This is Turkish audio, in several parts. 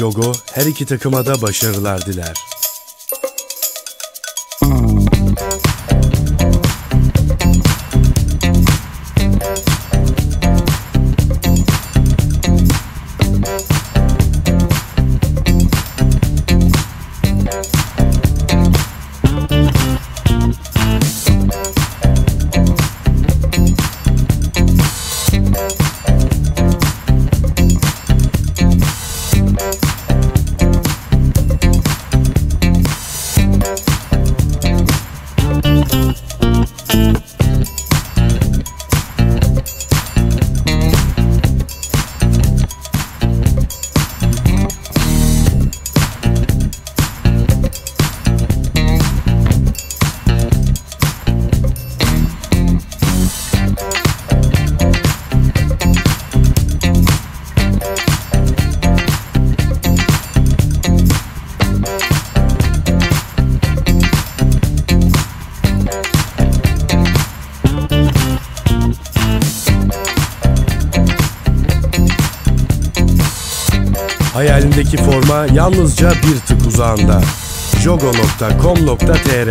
Jogo her iki takıma da başarılar diler. Hayalindeki forma yalnızca bir tık uzağında. jogo.com.tr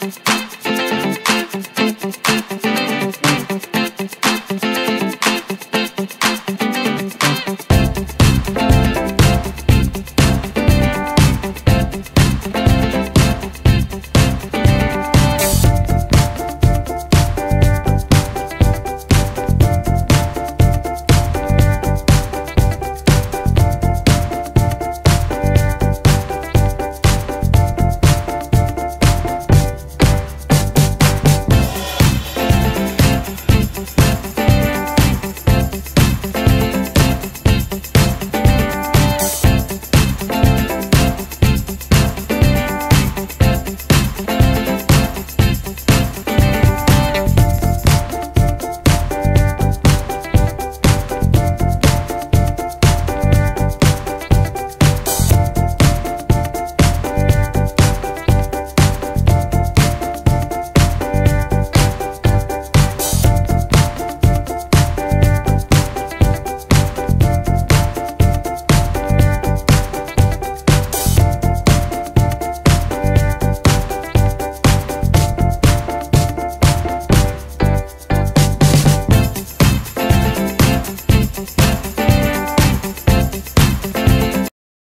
Thank you.